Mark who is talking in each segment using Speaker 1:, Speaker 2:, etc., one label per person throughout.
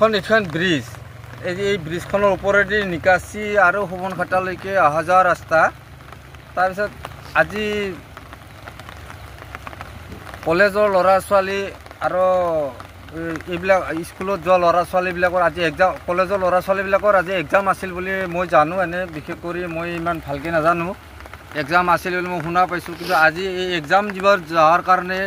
Speaker 1: এইখন এইখন ব্ৰিজ। এই ব্ৰিজখনৰ ওপৰেদি নিকাচি আৰু সুমনঘাটালৈকে অহা যোৱা ৰাস্তা। তাৰপিছত আজি কলেজৰ ল'ৰা ছোৱালী আৰু এই- এইবিলাক স্কুলত যোৱা ল'ৰা ছোৱালীবিলাকৰ আজি এক্সাম কলেজৰ ল'ৰা ছোৱালীবিলাকৰ আজি এক্সাম আছিল বুলি মই জানো এনে বিশেষ কৰি মই ইমান ভালকৈ নাজানো। এক্সাম আছিল বুলি মই শুনা পাইছোঁ কিন্তু আজি এই এক্সাম দিবৰ যোৱাৰ কাৰণে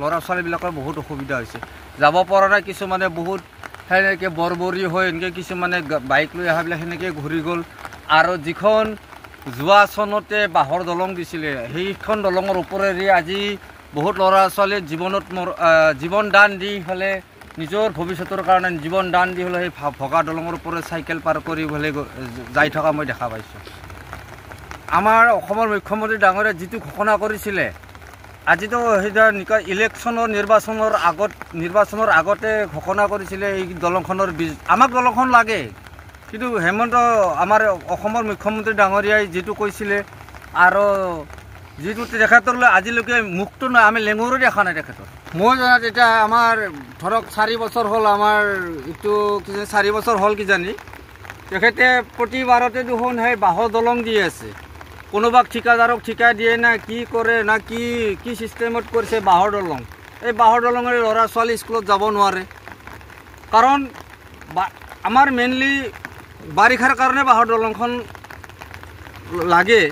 Speaker 1: ল'ৰা ছোৱালীবিলাকৰ বহুত অসুবিধা হৈছে। যাব পৰা নাই কিছুমানে বহুত সেনেকৈ বৰবৰী হৈ এনেকৈ কিছুমানে বাইক লৈ অহাবিলাক সেনেকৈ ঘূৰি গ'ল। আৰু যিখন যোৱা চনতে বাঁহৰ দলং দিছিলে সেইখন দলঙৰ ওপৰেৰে আজি বহুত ল'ৰা ছোৱালীয়ে জীৱনত মৰ জীৱন দান দি হ'লে নিজৰ ভৱিষ্যতৰ কাৰণে জীৱন দান দি হ'লে সেই ভগা দলঙৰ ওপৰত চাইকেল পাৰ কৰি হ'লে যাই থকা মই দেখা পাইছোঁ। আমাৰ অসমৰ মুখ্যমন্ত্ৰী ডাঙৰীয়াই যিটো ঘোষণা কৰিছিলে আজিতো সেইটা নিকা ইলেকশ্যনৰ নিৰ্বাচনৰ আগত নিৰ্বাচনৰ আগতে ঘোষণা কৰিছিলে এই দলংখনৰ বীজ আমাক দলংখন লাগে কিন্তু হেমন্ত আমাৰ অসমৰ মুখ্যমন্ত্ৰী ডাঙৰীয়াই যিটো কৈছিলে আৰু যিটো তেখেতলৈ আজিলৈকে মুক্ত নাই আমি লেঙুৰো দেখা নাই তেখেতৰ। মই জনাত এতিয়া আমাৰ ধৰক চাৰি বছৰ হ'ল আমাৰ এইটো কিজানি চাৰি বছৰ হ'ল কিজানি তেখেতে প্ৰতিবাৰতে দেখোন সেই বাঁহৰ দলং দি আছে। কোনোবাক ঠিকাদাৰক ঠিকা দিয়ে না কি কৰে না কি কি ছিষ্টেমত কৰিছে বাঁহৰ দলং। এই বাঁহৰ দলঙেৰে ল'ৰা ছোৱালী স্কুলত যাব নোৱাৰে। কাৰণ আমাৰ মেইনলি বাৰিষাৰ কাৰণে বাঁহৰ দলংখন লাগে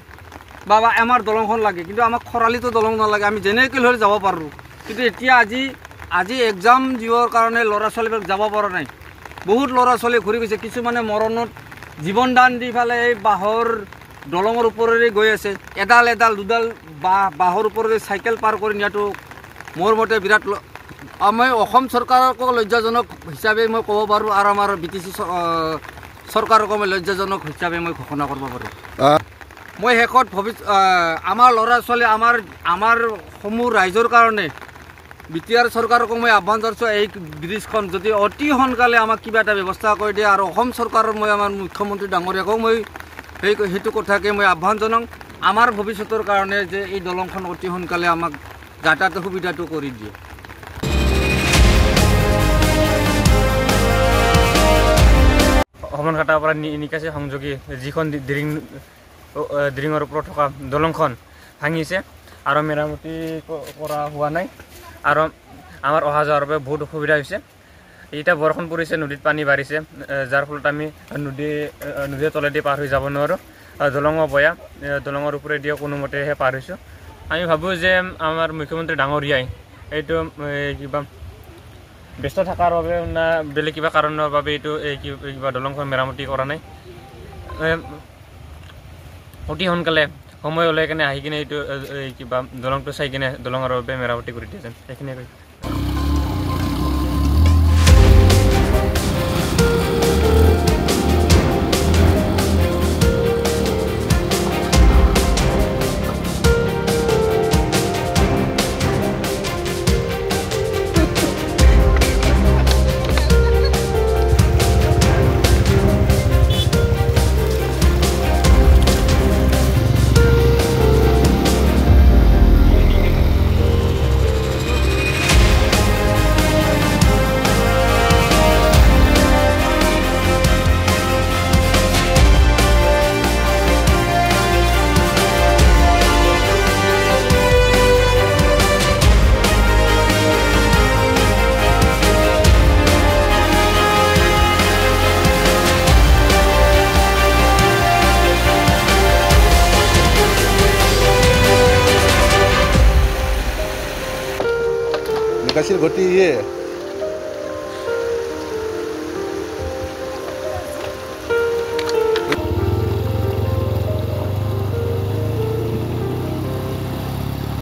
Speaker 1: বা আমাৰ দলংখন লাগে। কিন্তু আমাক খৰালিতো দলং নালাগে আমি যেনেকৈ হ'লে যাব পাৰোঁ। কিন্তু এতিয়া আজি আজি এক্সাম দিবৰ কাৰণে ল'ৰা ছোৱালীবিলাক যাব পৰা নাই। বহুত ল'ৰা ছোৱালী ঘূৰি গৈছে। কিছুমানে মৰণত জীৱন দান দি পেলাই এই বাঁহৰ দলঙৰ ওপৰেৰে গৈ আছে। এডাল এডাল দুডাল বাঁহ বাঁহৰ ওপৰেৰে চাইকেল পাৰ কৰি নিয়াটো মোৰ মতে বিৰাট মই অসম চৰকাৰকো লজ্জাজনক হিচাপে মই ক'ব পাৰোঁ আৰু আমাৰ বি টি চি চৰকাৰকো মই লজ্জাজনক হিচাপে মই ঘোষণা কৰিব পাৰোঁ। মই শেষত ভৱিষ্য আমাৰ ল'ৰা ছোৱালী আমাৰ আমাৰ সমূহ ৰাইজৰ কাৰণে বি টি আৰ চৰকাৰকো মই আহ্বান জনাইছোঁ এই ব্ৰিজখন যদি অতি সোনকালে আমাক কিবা এটা ব্যৱস্থা কৰি দিয়ে আৰু অসম চৰকাৰৰ মই আমাৰ মুখ্যমন্ত্ৰী ডাঙৰীয়াকো মই সেই সেইটো কথাকে মই আহ্বান জনাওঁ আমাৰ ভৱিষ্যতৰ কাৰণে যে এই দলংখন অতি সোনকালে আমাক যাতায়াতৰ সুবিধাটো কৰি দিয়ে।
Speaker 2: সমনঘাটাৰ পৰা নি নিকাচি সংযোগী যিখন অ, দিৰিঙৰ ওপৰত থকা দলংখন ভাঙিছে আৰু মেৰামতি কৰা হোৱা নাই আৰু আমাৰ অহা যোৱাৰ বাবে বহুত অসুবিধা হৈছে। এতিয়া বৰষুণ পৰিছে নদীত পানী বাঢ়িছে যাৰ ফলত আমি নদী নদীৰ তলেদি পাৰ হৈ যাব নোৱাৰোঁ। আৰু দলঙো বয়া দলঙৰ ওপৰেদিও কোনোমতেহে পাৰ হৈছোঁ। আমি ভাবোঁ যে আমাৰ মুখ্যমন্ত্ৰী ডাঙৰীয়াই এইটো কিবা ব্যস্ত থকাৰ বাবে না বেলেগ কিবা কাৰণৰ বাবে এইটো কিবা দলংখন মেৰামতি কৰা নাই। অতি সোনকালে সময় ওলাই কিনে আহি কিনে এইটো কিবা দলংটো চাই কিনে দলঙৰ বাবে মেৰামতি কৰি দিয়ে যেন সেইখিনিয়ে কৈ
Speaker 3: निकासी घटी ये